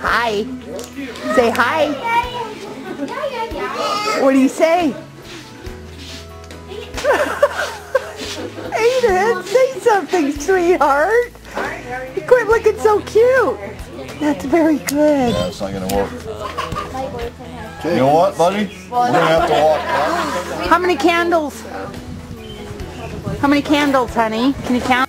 Hi. Say hi. What do you say? Aiden, say something, sweetheart. You quit looking so cute. That's very good. That's not gonna work. You know what, buddy? We're gonna have to walk. How many candles? How many candles, honey? Can you count?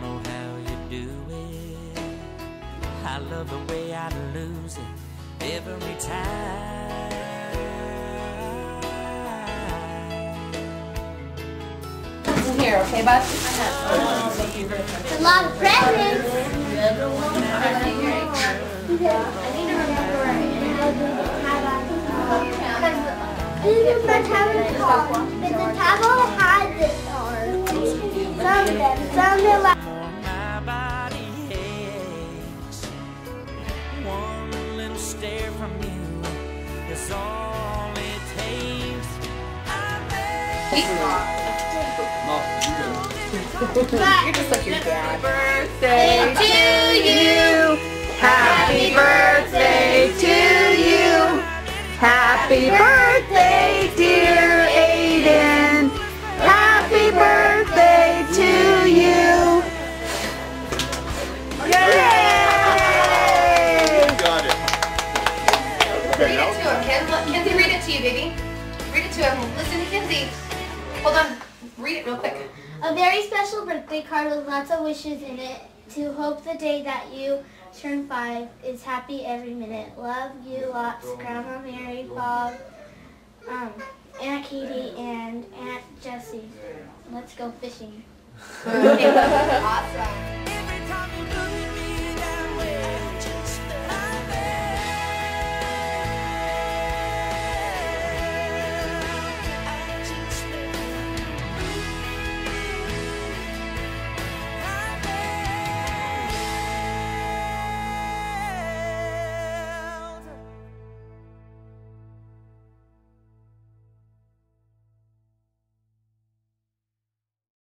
Don't know how you do it. I love the way I lose it every time. Here, okay, bud? It's a lot of presents. I need to remember Because my tablet called, but the tablet stare from you is all it takes. You're just like your dad. Birthday to you. Happy birthday to you. Happy birthday, dear Read it to him, Ken. Let Kenzie read it to you, baby. Read it to him. Listen to Kenzie. Hold on. Read it real quick. A very special birthday card with lots of wishes in it to hope the day that you turn five is happy every minute. Love you lots, Grandma Mary, Bob, um, Aunt Katie, and Aunt Jessie. Let's go fishing. awesome.